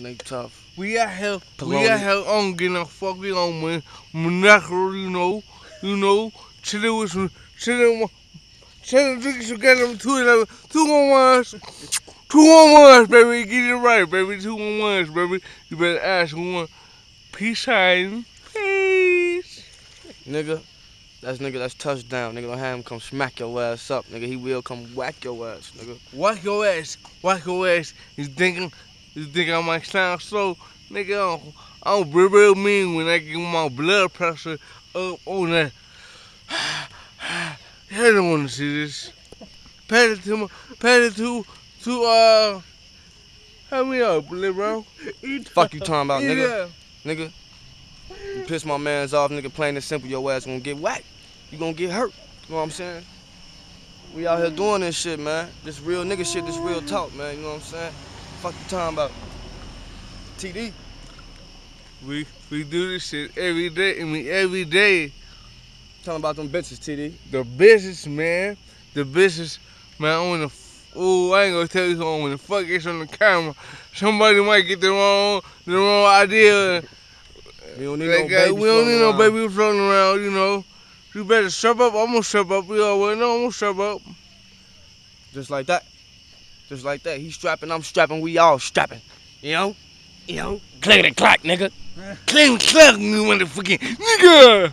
Nigga tough. We out here, we Polony. out here on getting a fuck, we on man, monocle, you know, you know, chilling with some, chilling, with- chilling, drinking some goddamn two eleven, two on ones, two on ones, baby, get it right, baby, two on ones, baby. You better ask one. Peace sign, peace. Nigga, that's nigga, that's touchdown. Nigga, don't have him come smack your ass up. Nigga, he will come whack your ass, nigga. Whack your ass, whack your ass. He's thinking, he's thinking I might sound slow, nigga. I'm, I'm real, real mean when I get my blood pressure up on that. I don't want to see this. Pat it to my, pat it to, to uh, help me up, little bro. Fuck you talking about, nigga. Yeah. Nigga, you piss my mans off, nigga, plain and simple, your ass gonna get whacked. You gonna get hurt. You know what I'm saying? We out here doing this shit, man. This real nigga shit, this real talk, man. You know what I'm saying? Fuck you talking about. TD. We we do this shit every day. I mean every day. Talking about them bitches, TD. the business, man. The business, man. I wanna. Oh, I ain't gonna tell you something. When the fuck gets on the camera, somebody might get the wrong, the wrong idea. We don't need Like, no baby. we don't need no baby floating around. You know, you better strap up. I'm gonna strap up. We already know I'm gonna strap up. Just like that. Just like that. He's strapping, I'm strapping, we all strapping. You know? You know? Click the clock, nigga. Clang, clang, you motherfucking nigga.